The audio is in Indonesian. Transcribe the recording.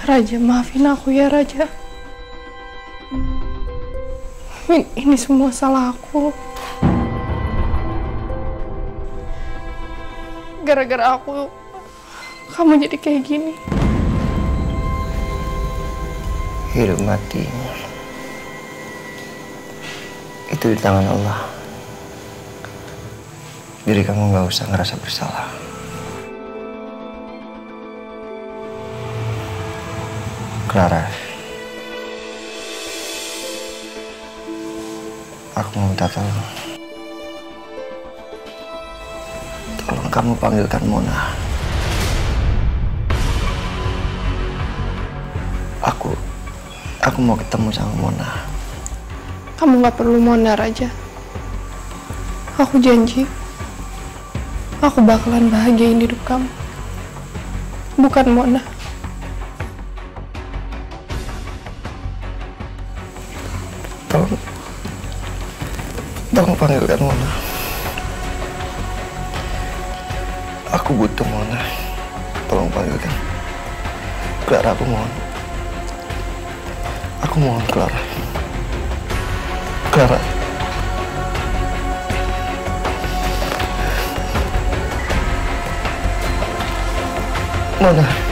Raja, maafin aku ya Raja. Ini, ini semua salah aku. Gara-gara aku, kamu jadi kayak gini. Hidup mati itu di tangan Allah. Jadi kamu nggak usah ngerasa bersalah. Clara, aku mau minta tolong. Tolong kamu panggilkan Mona. Aku, aku mau ketemu sama Mona. Kamu gak perlu Mona Raja. Aku janji, aku bakalan bahagiain hidup kamu. Bukan Mona. Tolong, tolong panggilkan Mona. Aku butuh Mona. Tolong panggilkan. Clara, aku mohon. Aku mohon, Clara. Clara. Mona.